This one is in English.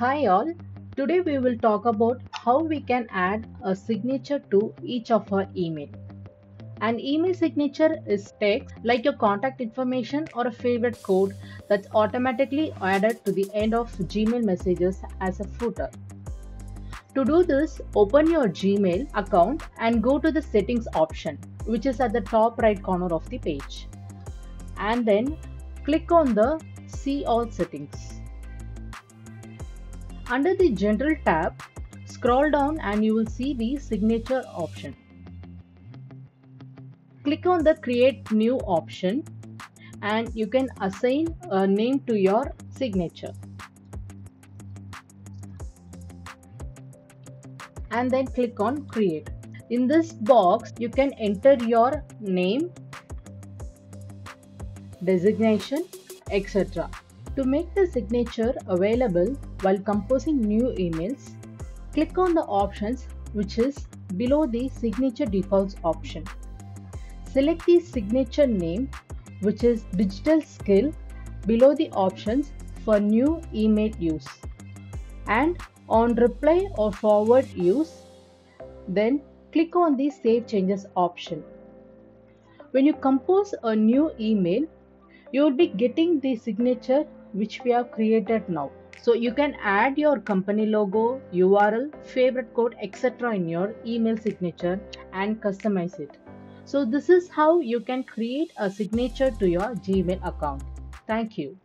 Hi all, today we will talk about how we can add a signature to each of our email. An email signature is text like your contact information or a favorite code that's automatically added to the end of Gmail messages as a footer. To do this, open your Gmail account and go to the settings option, which is at the top right corner of the page. And then click on the See All settings. Under the General tab, scroll down and you will see the Signature option. Click on the Create New option and you can assign a name to your signature. And then click on Create. In this box, you can enter your name, designation, etc. To make the signature available while composing new emails, click on the options which is below the signature defaults option. Select the signature name which is digital skill below the options for new email use and on reply or forward use then click on the save changes option. When you compose a new email you will be getting the signature which we have created now. So you can add your company logo, URL, favorite code, etc. in your email signature and customize it. So this is how you can create a signature to your Gmail account. Thank you.